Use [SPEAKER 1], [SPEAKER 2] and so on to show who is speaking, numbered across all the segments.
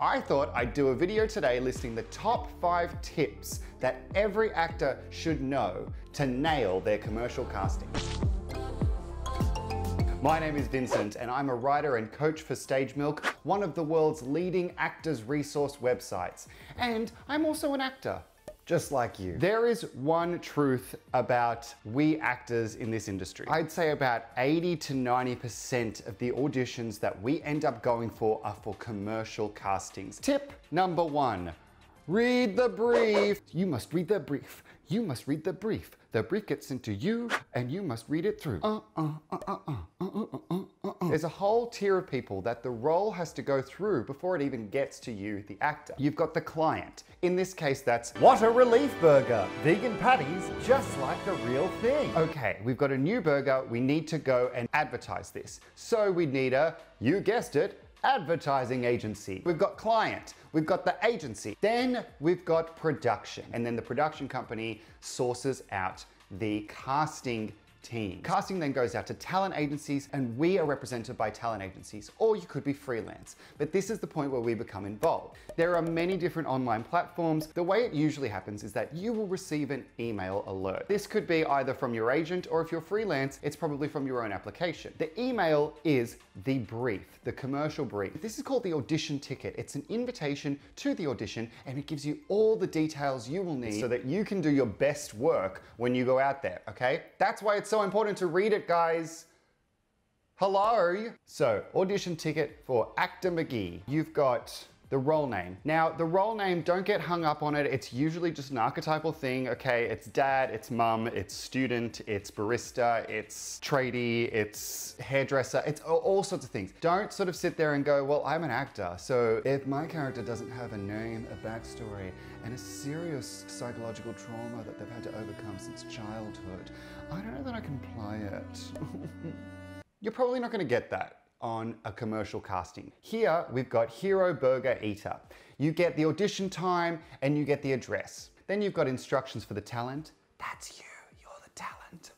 [SPEAKER 1] I thought I'd do a video today listing the top five tips that every actor should know to nail their commercial casting. My name is Vincent and I'm a writer and coach for StageMilk, one of the world's leading actors resource websites. And I'm also an actor just like you. There is one truth about we actors in this industry. I'd say about 80 to 90% of the auditions that we end up going for are for commercial castings. Tip number one, read the brief. You must read the brief. You must read the brief. The brief gets into you and you must read it through. Uh, uh, uh, uh, uh, uh, uh, uh, uh, uh. There's a whole tier of people that the role has to go through before it even gets to you, the actor. You've got the client. In this case, that's
[SPEAKER 2] What a relief burger! Vegan patties just like the real thing.
[SPEAKER 1] Okay, we've got a new burger. We need to go and advertise this. So we need a, you guessed it, advertising agency. We've got client, we've got the agency, then we've got production. And then the production company sources out the casting team. Casting then goes out to talent agencies and we are represented by talent agencies, or you could be freelance. But this is the point where we become involved. There are many different online platforms. The way it usually happens is that you will receive an email alert. This could be either from your agent or if you're freelance, it's probably from your own application. The email is the brief, the commercial brief. This is called the audition ticket. It's an invitation to the audition and it gives you all the details you will need so that you can do your best work when you go out there, okay? That's why it's so important to read it, guys. Hello? So, audition ticket for Actor McGee. You've got the role name. Now, the role name, don't get hung up on it. It's usually just an archetypal thing, okay? It's dad, it's mum, it's student, it's barista, it's tradie, it's hairdresser, it's all sorts of things. Don't sort of sit there and go, well, I'm an actor, so if my character doesn't have a name, a backstory, and a serious psychological trauma that they've had to overcome since childhood, I don't know that I can play it. You're probably not going to get that on a commercial casting. Here we've got Hero Burger Eater. You get the audition time and you get the address. Then you've got instructions for the talent. That's you, you're the talent.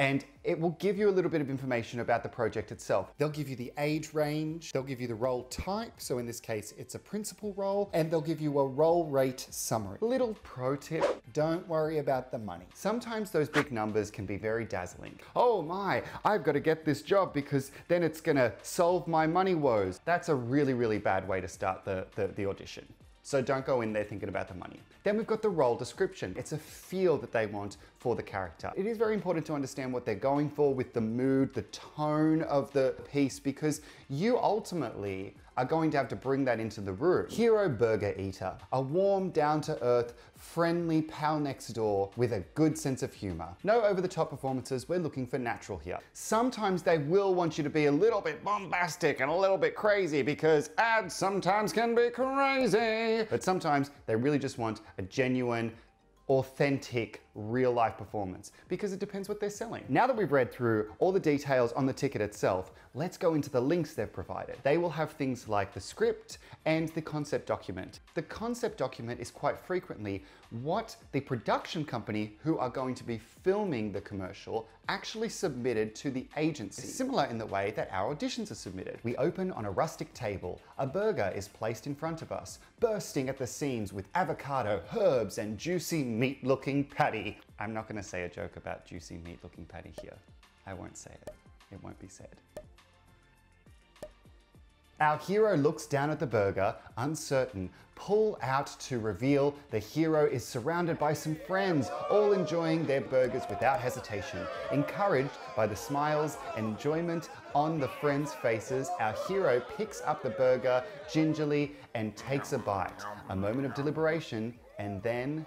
[SPEAKER 1] And it will give you a little bit of information about the project itself. They'll give you the age range, they'll give you the role type, so in this case it's a principal role, and they'll give you a role rate summary. Little pro tip, don't worry about the money. Sometimes those big numbers can be very dazzling. Oh my, I've got to get this job because then it's gonna solve my money woes. That's a really, really bad way to start the, the, the audition. So don't go in there thinking about the money. Then we've got the role description. It's a feel that they want for the character. It is very important to understand what they're going for with the mood, the tone of the piece, because you ultimately are going to have to bring that into the room. Hero Burger Eater, a warm, down to earth, friendly pal next door with a good sense of humor. No over the top performances, we're looking for natural here. Sometimes they will want you to be a little bit bombastic and a little bit crazy because ads sometimes can be crazy. But sometimes they really just want a genuine, authentic real life performance because it depends what they're selling. Now that we've read through all the details on the ticket itself, let's go into the links they've provided. They will have things like the script and the concept document. The concept document is quite frequently what the production company who are going to be filming the commercial actually submitted to the agency. It's similar in the way that our auditions are submitted. We open on a rustic table, a burger is placed in front of us, bursting at the seams with avocado, herbs, and juicy meat looking patty. I'm not gonna say a joke about juicy meat looking patty here. I won't say it. It won't be said. Our hero looks down at the burger, uncertain, pull out to reveal the hero is surrounded by some friends, all enjoying their burgers without hesitation. Encouraged by the smiles and enjoyment on the friends' faces, our hero picks up the burger gingerly and takes a bite. A moment of deliberation, and then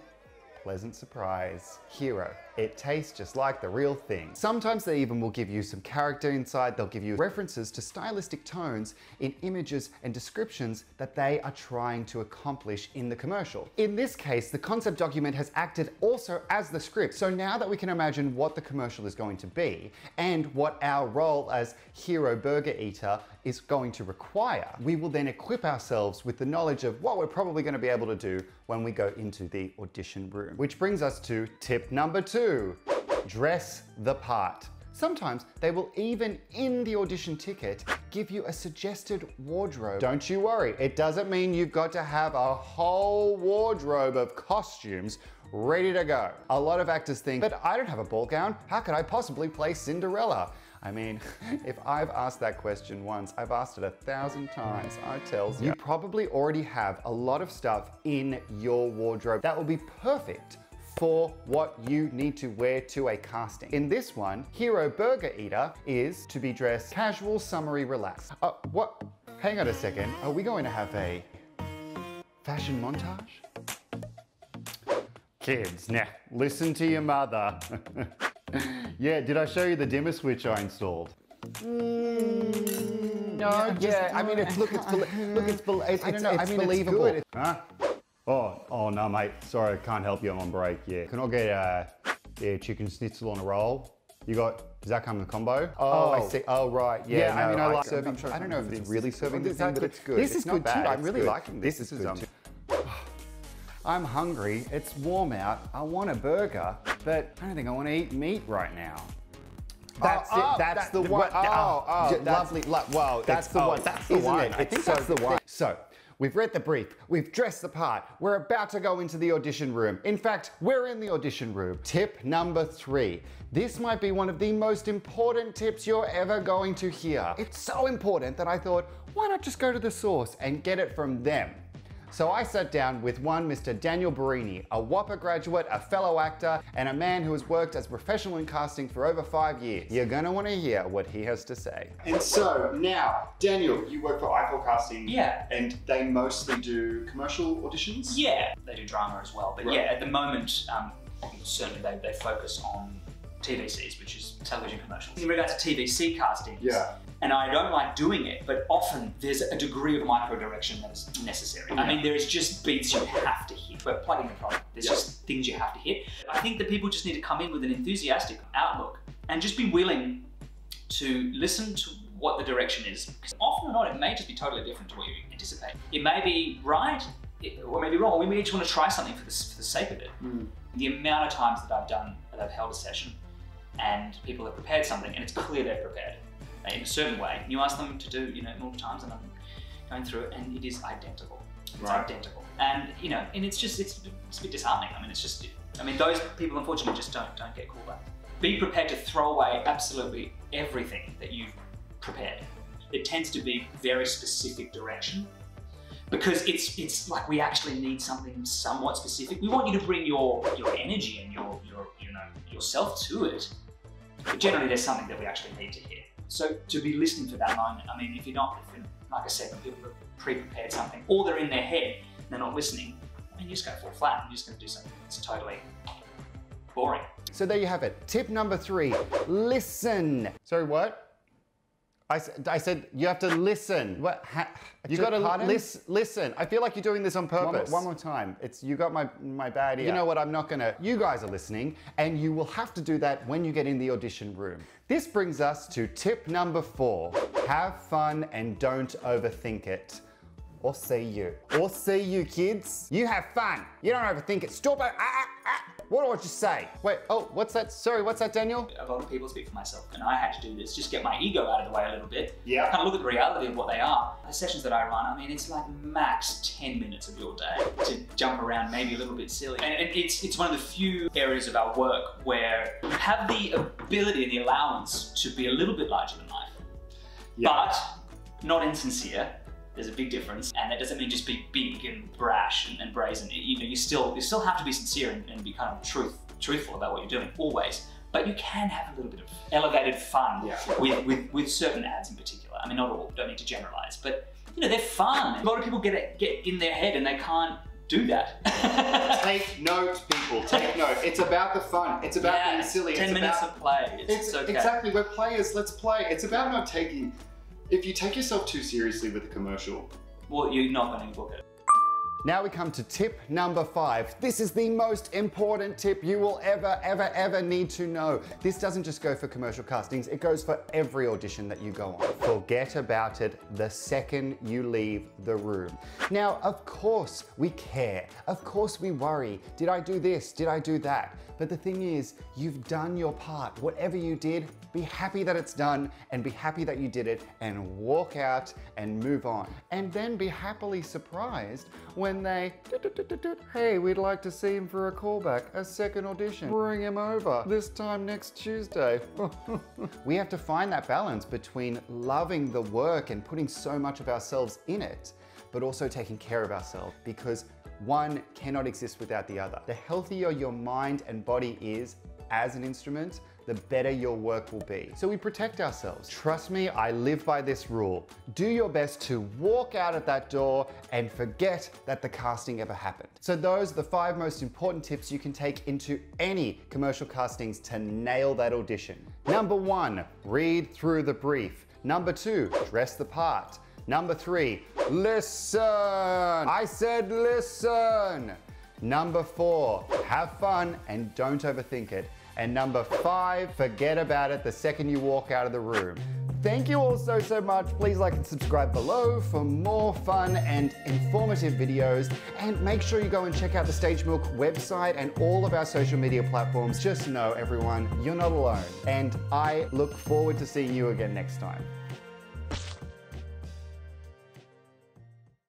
[SPEAKER 1] pleasant surprise. Hero. It tastes just like the real thing. Sometimes they even will give you some character inside. They'll give you references to stylistic tones in images and descriptions that they are trying to accomplish in the commercial. In this case, the concept document has acted also as the script. So now that we can imagine what the commercial is going to be and what our role as Hero Burger Eater is going to require, we will then equip ourselves with the knowledge of what we're probably going to be able to do when we go into the audition room. Which brings us to tip number two, dress the part. Sometimes they will even in the audition ticket give you a suggested wardrobe. Don't you worry, it doesn't mean you've got to have a whole wardrobe of costumes ready to go. A lot of actors think, but I don't have a ball gown. How could I possibly play Cinderella? I mean, if I've asked that question once, I've asked it a thousand times, I tells you. You probably already have a lot of stuff in your wardrobe that will be perfect for what you need to wear to a casting. In this one, Hero Burger Eater is to be dressed casual, summery, relaxed. Uh, what? Hang on a second. Are we going to have a fashion montage? Kids, now listen to your mother. yeah, did I show you the dimmer switch I installed?
[SPEAKER 2] Mm,
[SPEAKER 1] No, yeah, I mean, it's, look, it's, bel- look, it's, bel- it's,
[SPEAKER 2] I don't
[SPEAKER 1] it's,
[SPEAKER 2] know, I
[SPEAKER 1] it's
[SPEAKER 2] mean, it's
[SPEAKER 1] believable.
[SPEAKER 2] good.
[SPEAKER 1] Huh? Oh, oh no, mate. Sorry, I can't help you. I'm on break. Yeah, can I get a yeah, chicken schnitzel on a roll? You got? Does that come in a combo? Oh, I
[SPEAKER 2] Oh.
[SPEAKER 1] see. Oh, right. Yeah,
[SPEAKER 2] Yeah, I mean, I like-
[SPEAKER 1] serving.
[SPEAKER 2] I'm
[SPEAKER 1] I don't know if
[SPEAKER 2] it's
[SPEAKER 1] it's really serving the
[SPEAKER 2] This-
[SPEAKER 1] thing, but it's
[SPEAKER 2] good.
[SPEAKER 1] This
[SPEAKER 2] It's
[SPEAKER 1] is
[SPEAKER 2] not
[SPEAKER 1] good too. I'm really liking this.
[SPEAKER 2] This is
[SPEAKER 1] is
[SPEAKER 2] good
[SPEAKER 1] um,
[SPEAKER 2] too.
[SPEAKER 1] I'm hungry. It's warm out. I want a burger, but I don't think I want to eat meat right now. That's
[SPEAKER 2] Oh,
[SPEAKER 1] it.
[SPEAKER 2] oh,
[SPEAKER 1] That's
[SPEAKER 2] that-
[SPEAKER 1] the
[SPEAKER 2] the-
[SPEAKER 1] one.
[SPEAKER 2] what-
[SPEAKER 1] Oh, oh, oh
[SPEAKER 2] J- that's-
[SPEAKER 1] lovely. Lo- wow,
[SPEAKER 2] that's the
[SPEAKER 1] oh,
[SPEAKER 2] one. That's the one.
[SPEAKER 1] it?
[SPEAKER 2] I think
[SPEAKER 1] so
[SPEAKER 2] that's the one.
[SPEAKER 1] So, we've read the brief, we've dressed the part, we're about to go into the audition room. In fact, we're in the audition room. Tip number three. This might be one of the most important tips you're ever going to hear. It's so important that I thought, why not just go to the source and get it from them? So I sat down with one Mr. Daniel Barini, a WAAPA graduate, a fellow actor, and a man who has worked as a professional in casting for over five years. You're gonna wanna hear what he has to say.
[SPEAKER 3] And so now, Daniel, you work for Eiffel Casting.
[SPEAKER 4] Yeah.
[SPEAKER 3] And they mostly do commercial auditions?
[SPEAKER 4] Yeah, they do drama as well. But
[SPEAKER 3] Right.
[SPEAKER 4] yeah, at the moment, um, certainly they, they focus on TVCs, which is television commercials. In regards to TVC castings,
[SPEAKER 3] Yeah.
[SPEAKER 4] and I don't like doing it, but often there's a degree of micro direction that is necessary. I mean, there is just beats you have to hit. We're plugging the product. There's
[SPEAKER 3] Yeah.
[SPEAKER 4] just things you have to hit. I think that people just need to come in with an enthusiastic outlook and just be willing to listen to what the direction is. Because often or not, it may just be totally different to what you anticipate. It may be right, it, or maybe wrong. We may just want to try something for the, for the sake of it. Hmm. The amount of times that I've done, that I've held a session, and people have prepared something, and it's clear they're prepared in a certain way. And you ask them to do, you know, multiple times, and I'm going through it, and it is identical. It's
[SPEAKER 3] Right.
[SPEAKER 4] identical, and you know, and it's just it's, it's a bit disheartening. I mean, it's just, I mean, those people unfortunately just don't don't get called up. Be prepared to throw away absolutely everything that you've prepared. It tends to be very specific direction because it's it's like we actually need something somewhat specific. We want you to bring your your energy and your your you know yourself to it. But generally, there's something that we actually need to hear. So to be listening for that moment, I mean, if you're not, if you're, like I said, when people have pre-prepared something, or they're in their head, they're not listening. I mean, you're just going to fall flat. and You're just going to do something that's totally boring.
[SPEAKER 1] So there you have it. Tip number three, listen. Sorry, what? I, I said you have to listen. What? Ha, you got to lis- listen. I feel like you're doing this on purpose.
[SPEAKER 2] one more time. It's you got my my bad ear.
[SPEAKER 1] You know what? I'm not gonna. You guys are listening, and you will have to do that when you get in the audition room. This brings us to tip number four have fun and don't overthink it. Or see you. Or see you, kids. You have fun. You don't overthink it. Stop it. Ah, ah. What do I just say? Wait, oh, what's that? Sorry, what's that, Daniel?
[SPEAKER 4] a lot of people speak for myself, and I had to do this, just get my ego out of the way a little bit.
[SPEAKER 3] Yeah.
[SPEAKER 4] Kind of look at the reality of what they are. The sessions that I run, I mean, it's like max 10 minutes of your day to jump around, maybe a little bit silly. And and it's, it's one of the few areas of our work where you have the ability and the allowance to be a little bit larger than life,
[SPEAKER 3] Yeah.
[SPEAKER 4] but not insincere. There's a big difference, and that doesn't mean just be big and brash and, and brazen. You know, you still you still have to be sincere and, and be kind of truth truthful about what you're doing always. But you can have a little bit of elevated fun
[SPEAKER 3] Yeah.
[SPEAKER 4] with, with with certain ads in particular. I mean, not all. Don't need to generalize, but you know, they're fun. A lot of people get it, get in their head and they can't do that.
[SPEAKER 3] Take note, people. Take note. It's about the fun. It's about
[SPEAKER 4] Yeah,
[SPEAKER 3] being silly.
[SPEAKER 4] Ten
[SPEAKER 3] it's
[SPEAKER 4] minutes
[SPEAKER 3] about,
[SPEAKER 4] of play. It's,
[SPEAKER 3] It's,
[SPEAKER 4] it's okay.
[SPEAKER 3] exactly. We're players. Let's play. It's about not taking. If you take yourself too seriously with a commercial,
[SPEAKER 4] Well, you're not going to book it.
[SPEAKER 1] Now we come to tip number five. This is the most important tip you will ever, ever, ever need to know. This doesn't just go for commercial castings, it goes for every audition that you go on. Forget about it the second you leave the room. Now, of course, we care. Of course, we worry. Did I do this? Did I do that? But the thing is, you've done your part. Whatever you did, be happy that it's done and be happy that you did it and walk out and move on. And then be happily surprised when they, hey, we'd like to see him for a callback, a second audition. Bring him over this time next Tuesday. we have to find that balance between loving the work and putting so much of ourselves in it, but also taking care of ourselves because one cannot exist without the other. The healthier your mind and body is as an instrument, the better your work will be. So we protect ourselves. Trust me, I live by this rule. Do your best to walk out of that door and forget that the casting ever happened. So those are the five most important tips you can take into any commercial castings to nail that audition. Number one, read through the brief. Number two, dress the part. Number three, listen. I said listen. Number four, have fun and don't overthink it. And number five, forget about it the second you walk out of the room. Thank you all so, so much. Please like and subscribe below for more fun and informative videos. And make sure you go and check out the StageMilk website and all of our social media platforms. Just know, everyone, you're not alone. And I look forward to seeing you again next time.